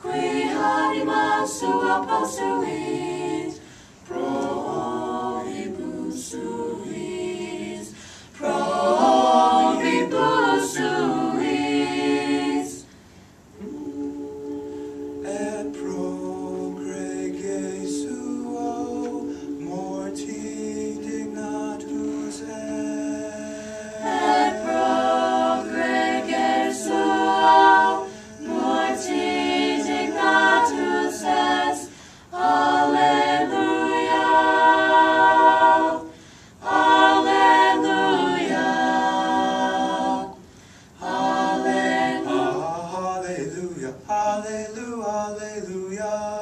Qui animal sua posuit. Hallelujah, hallelujah.